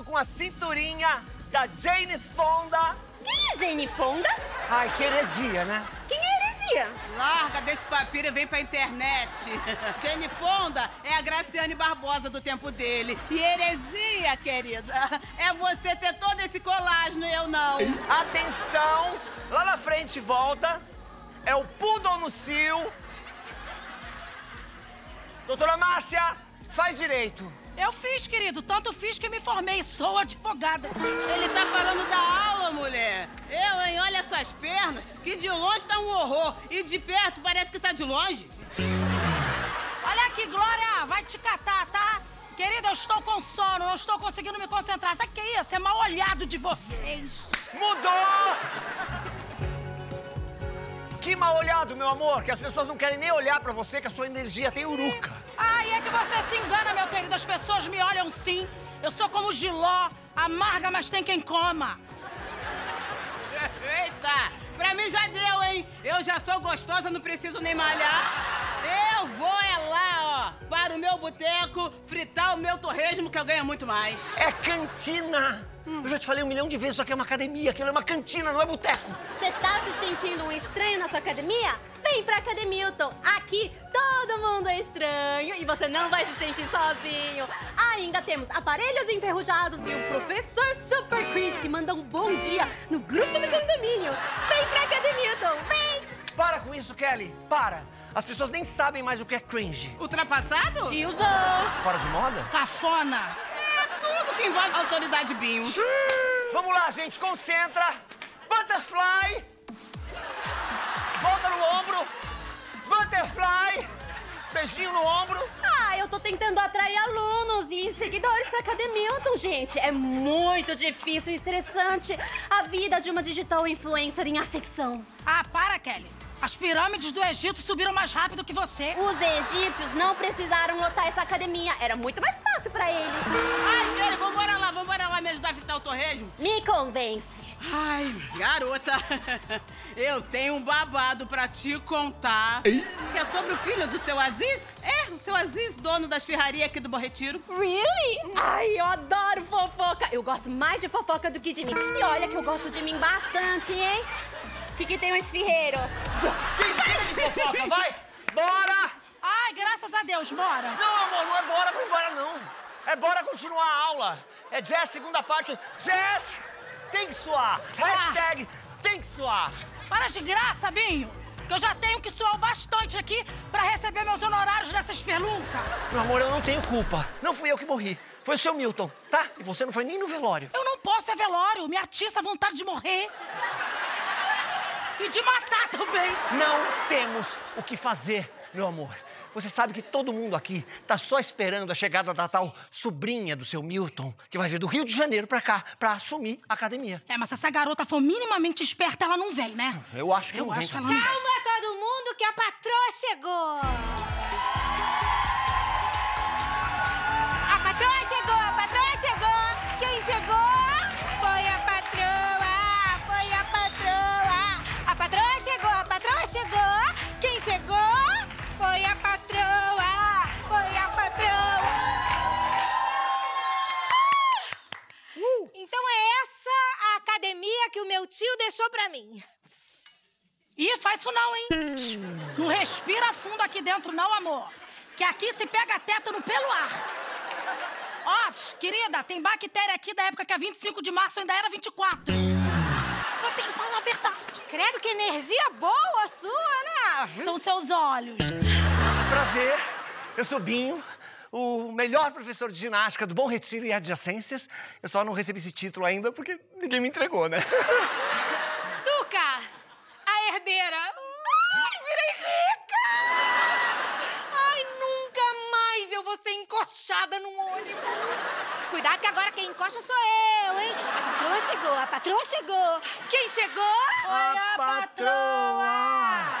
casado com a cinturinha da Jane Fonda. Quem é Jane Fonda? Ai, que heresia, né? Quem é heresia? Larga desse papiro e vem pra internet. Jane Fonda é a Graciane Barbosa do tempo dele. E heresia, querida, é você ter todo esse colágeno e eu não. Atenção! Lá na frente, volta. É o Poodle no Cio. Doutora Márcia, faz direito. Eu fiz, querido. Tanto fiz que me formei. Sou advogada. Ele tá falando da aula, mulher. Eu, hein? Olha essas pernas, que de longe tá um horror. E de perto parece que tá de longe. Olha aqui, Glória. Vai te catar, tá? Querida, eu estou com sono. Não estou conseguindo me concentrar. Sabe o que é isso? É mal olhado de vocês. Mudou! Que mal olhado, meu amor, que as pessoas não querem nem olhar pra você, que a sua energia tem uruca. Ai, é que você se engana, meu querido. As pessoas me olham sim. Eu sou como giló. Amarga, mas tem quem coma. Eita! Pra mim já deu, hein? Eu já sou gostosa, não preciso nem malhar. Eu vou é lá, ó, para o meu boteco, fritar o meu torresmo, que eu ganho muito mais. É cantina! Eu já te falei um milhão de vezes, isso aqui é uma academia, aquilo é uma cantina, não é boteco. Você tá se sentindo um estranho na sua academia? Vem pra Academilton. Aqui todo mundo é estranho e você não vai se sentir sozinho. Ainda temos aparelhos enferrujados e o professor Super Cringe que manda um bom dia no grupo do condomínio. Vem pra Academilton, vem! Para com isso, Kelly, para. As pessoas nem sabem mais o que é cringe. Ultrapassado? Tiozão! Fora de moda? Cafona. É tudo que envolve autoridade BIM. Vamos lá, gente, concentra. Butterfly. Volta no ombro. Butterfly. Beijinho no ombro. Ah, eu tô tentando atrair alunos e seguidores pra Academilton, gente. É muito difícil e estressante a vida de uma digital influencer em ascensão. Ah, para, Kelly. As pirâmides do Egito subiram mais rápido que você. Os egípcios não precisaram lotar essa academia. Era muito mais fácil pra eles. Ai, Kelly, vambora lá, vambora lá me ajudar a fritar o torresmo. Me convence. Ai, garota, eu tenho um babado pra te contar. Que é sobre o filho do seu Aziz? É, o seu Aziz, dono das ferrarias aqui do Bom Retiro. Really? Ai, eu adoro fofoca. Eu gosto mais de fofoca do que de mim. E olha que eu gosto de mim bastante, hein? O que, que tem um esfirreiro? Gente, chega de fofoca, vai. Bora. Ai, graças a Deus, bora. Não, amor, não é bora pra embora, não. É bora continuar a aula. É jazz, segunda parte. Jazz tem que suar. Hashtag tem que suar. Para de graça, Binho. Que eu já tenho que suar o bastante aqui pra receber meus honorários dessa espelunca. Meu amor, eu não tenho culpa. Não fui eu que morri. Foi o seu Milton, tá? E você não foi nem no velório. Eu não posso é velório. Me atiça a vontade de morrer. E de matar também. Não temos o que fazer, meu amor. Você sabe que todo mundo aqui tá só esperando a chegada da tal sobrinha do seu Milton, que vai vir do Rio de Janeiro pra cá, pra assumir a academia. É, mas se essa garota for minimamente esperta, ela não vem, né? Eu acho que Eu não acho vem. que ela não vem. Calma todo mundo que a patroa chegou! Que o meu tio deixou pra mim. Ih, faz isso não, hein? Não respira fundo aqui dentro, não, amor. Que aqui se pega tétano pelo ar. Ó, psh, querida, tem bactéria aqui da época que a 25 de março ainda era 24. Eu tenho que falar a verdade. Credo que energia boa sua, né? São seus olhos. Prazer, eu sou Binho, o melhor professor de ginástica do Bom Retiro e adjacências. Eu só não recebi esse título ainda porque ninguém me entregou, né? Tuca, a herdeira. Ai, virei rica! Ai, nunca mais eu vou ser encoxada num ônibus. Cuidado que agora quem encoxa sou eu, hein? A patroa chegou, a patroa chegou. Quem chegou? Foi a patroa.